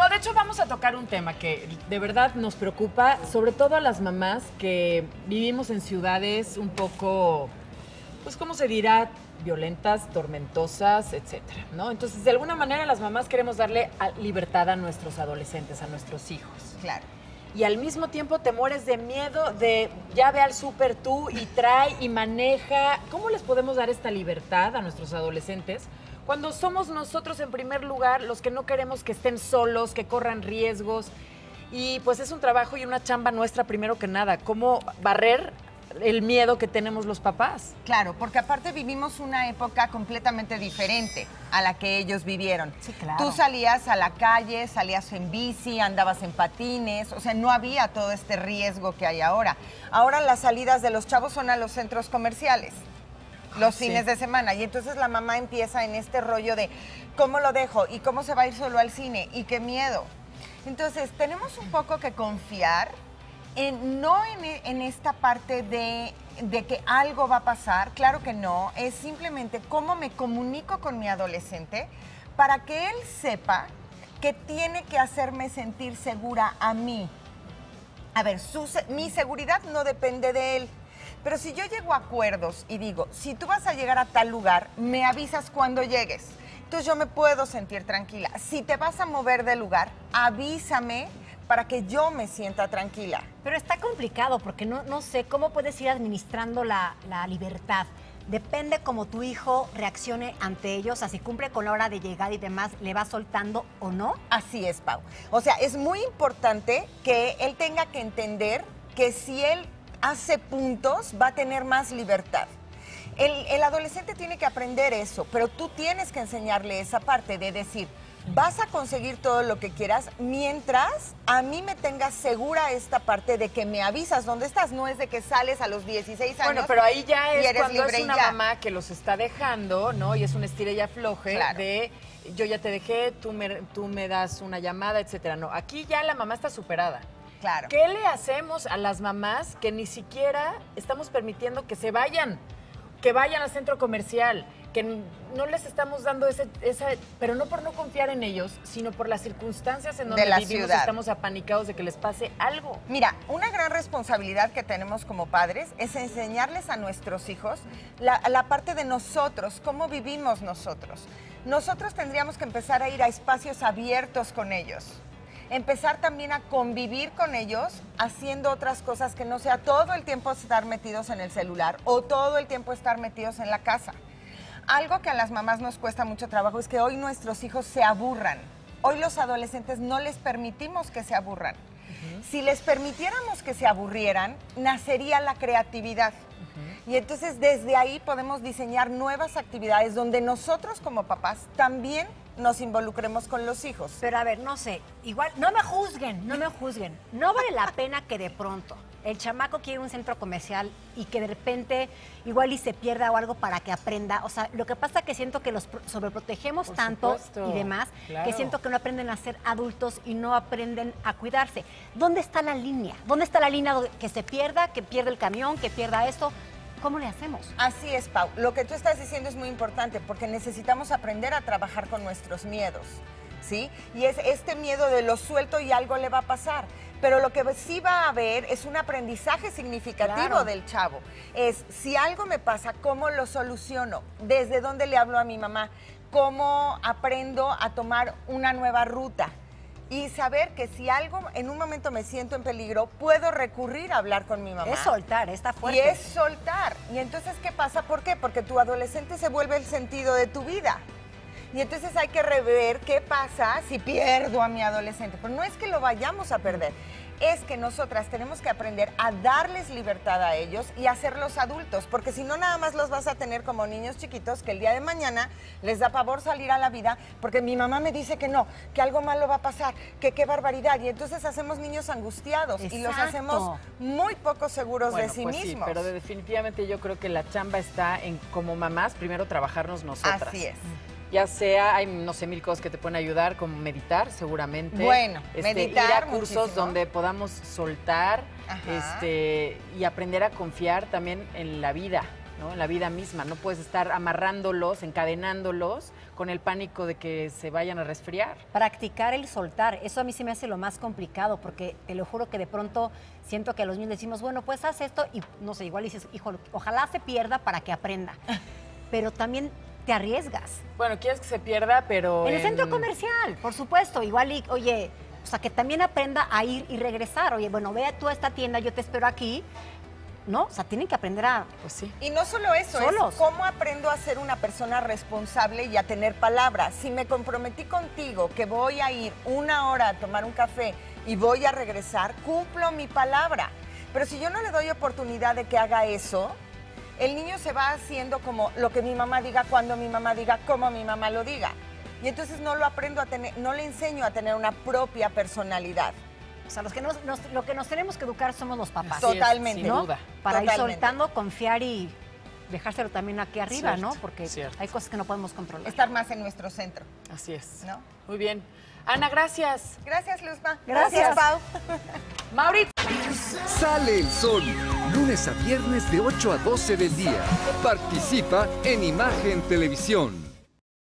No, de hecho vamos a tocar un tema que de verdad nos preocupa, sobre todo a las mamás que vivimos en ciudades un poco, pues, ¿cómo se dirá? violentas, tormentosas, etcétera, ¿no? Entonces, de alguna manera las mamás queremos darle libertad a nuestros adolescentes, a nuestros hijos. Claro. Y al mismo tiempo te mueres de miedo de ya ve al súper tú y trae y maneja. ¿Cómo les podemos dar esta libertad a nuestros adolescentes cuando somos nosotros en primer lugar los que no queremos que estén solos, que corran riesgos? Y pues es un trabajo y una chamba nuestra primero que nada. ¿Cómo barrer el miedo que tenemos los papás? Claro, porque aparte vivimos una época completamente diferente a la que ellos vivieron. Sí, claro. Tú salías a la calle, salías en bici, andabas en patines, o sea, no había todo este riesgo que hay ahora. Ahora las salidas de los chavos son a los centros comerciales. Los sí. fines de semana. Y entonces la mamá empieza en este rollo de cómo lo dejo y cómo se va a ir solo al cine y qué miedo. Entonces, tenemos un poco que confiar en, no en, e- en esta parte de, de que algo va a pasar, claro que no, es simplemente cómo me comunico con mi adolescente para que él sepa que tiene que hacerme sentir segura a mí. A ver, su mi seguridad no depende de él. Pero si yo llego a acuerdos y digo, si tú vas a llegar a tal lugar, me avisas cuando llegues. Entonces yo me puedo sentir tranquila. Si te vas a mover de lugar, avísame para que yo me sienta tranquila. Pero está complicado porque no, no sé cómo puedes ir administrando la, la libertad. Depende cómo tu hijo reaccione ante ellos, o sea, si cumple con la hora de llegar y demás, le va soltando o no. Así es, Pau. O sea, es muy importante que él tenga que entender que si él hace puntos, va a tener más libertad. El, el adolescente tiene que aprender eso, pero tú tienes que enseñarle esa parte de decir, vas a conseguir todo lo que quieras mientras a mí me tengas segura esta parte de que me avisas dónde estás. No es de que sales a los 16 años. Bueno, pero ahí ya es cuando libre es una mamá que los está dejando, ¿no? Y es un estira y afloje Claro. de yo ya te dejé, tú me, tú me das una llamada, etcétera. No, aquí ya la mamá está superada. Claro. ¿Qué le hacemos a las mamás que ni siquiera estamos permitiendo que se vayan? Que vayan al centro comercial, que no les estamos dando ese, esa, pero no por no confiar en ellos, sino por las circunstancias en De donde la vivimos ciudad. estamos apanicados de que les pase algo. Mira, una gran responsabilidad que tenemos como padres es enseñarles a nuestros hijos la, la parte de nosotros, cómo vivimos nosotros. Nosotros tendríamos que empezar a ir a espacios abiertos con ellos. Empezar también a convivir con ellos haciendo otras cosas que no sea todo el tiempo estar metidos en el celular o todo el tiempo estar metidos en la casa. Algo que a las mamás nos cuesta mucho trabajo es que hoy nuestros hijos se aburran. Hoy los adolescentes no les permitimos que se aburran. Si les permitiéramos que se aburrieran, nacería la creatividad. Y entonces desde ahí podemos diseñar nuevas actividades donde nosotros como papás también nos involucremos con los hijos. Pero a ver, no sé, igual, no me juzguen, no me juzguen. No vale la pena que de pronto el chamaco quiere un centro comercial y que de repente igual y se pierda o algo para que aprenda. O sea, lo que pasa que siento que los pro- sobreprotegemos Por tanto supuesto, y demás, claro. que siento que no aprenden a ser adultos y no aprenden a cuidarse. ¿Dónde está la línea? ¿Dónde está la línea que se pierda, que pierda el camión, que pierda esto? ¿Cómo le hacemos? Así es, Pau. Lo que tú estás diciendo es muy importante porque necesitamos aprender a trabajar con nuestros miedos, ¿sí? Y es este miedo de lo suelto y algo le va a pasar. Pero lo que sí va a haber es un aprendizaje significativo Claro. del chavo. Es, si algo me pasa, ¿cómo lo soluciono? ¿Desde dónde le hablo a mi mamá? ¿Cómo aprendo a tomar una nueva ruta? Y saber que si algo en un momento me siento en peligro, puedo recurrir a hablar con mi mamá. Es soltar, está Y fuerte. es soltar. Y entonces, ¿qué pasa? ¿Por qué? Porque tu adolescente se vuelve el sentido de tu vida. Y entonces hay que rever qué pasa si pierdo a mi adolescente. Pero no es que lo vayamos a perder, es que nosotras tenemos que aprender a darles libertad a ellos y hacerlos adultos, porque si no nada más los vas a tener como niños chiquitos que el día de mañana les da pavor salir a la vida, porque mi mamá me dice que no, que algo malo va a pasar, que qué barbaridad. Y entonces hacemos niños angustiados y los hacemos muy poco seguros Bueno, de sí pues sí, mismos. pero de- definitivamente yo creo que la chamba está en como mamás primero trabajarnos nosotras. Así es. Ya sea, hay no sé mil cosas que te pueden ayudar, como meditar seguramente. Bueno, Este, meditar Ir a cursos muchísimo. donde podamos soltar Ajá. este, y aprender a confiar también en la vida. ¿no? En la vida misma. No puedes estar amarrándolos, encadenándolos con el pánico de que se vayan a resfriar. Practicar el soltar, eso a mí se me hace lo más complicado, porque te lo juro que de pronto siento que a los niños decimos, bueno, pues haz esto y no sé, igual dices, hijo, ojalá se pierda para que aprenda. Pero también te arriesgas. Bueno, quieres que se pierda, pero. En el centro comercial, por supuesto. Igual, y, oye, o sea, que también aprenda a ir y regresar. Oye, bueno, ve tú a esta tienda, yo te espero aquí. ¿No? O sea, tienen que aprender a. Pues sí. Y no solo eso, Solos. es cómo aprendo a ser una persona responsable y a tener palabras. Si me comprometí contigo que voy a ir una hora a tomar un café y voy a regresar, cumplo mi palabra. Pero si yo no le doy oportunidad de que haga eso, el niño se va haciendo como lo que mi mamá diga, cuando mi mamá diga, como mi mamá lo diga. Y entonces no lo aprendo a tener, no le enseño a tener una propia personalidad. O sea, los que nos, nos- lo que nos tenemos que educar somos los papás. Así es, Totalmente. sin ¿no? duda. Para ir soltando, confiar y dejárselo también aquí arriba, Cierto, ¿no? Porque cierto. hay cosas que no podemos controlar. Estar más en nuestro centro. Así es. ¿No? Muy bien. Ana, gracias. Gracias, Luzma. Gracias. Pau. Mauricio. Sale el sol, lunes a viernes de 8 a 12 del día. Participa en Imagen Televisión.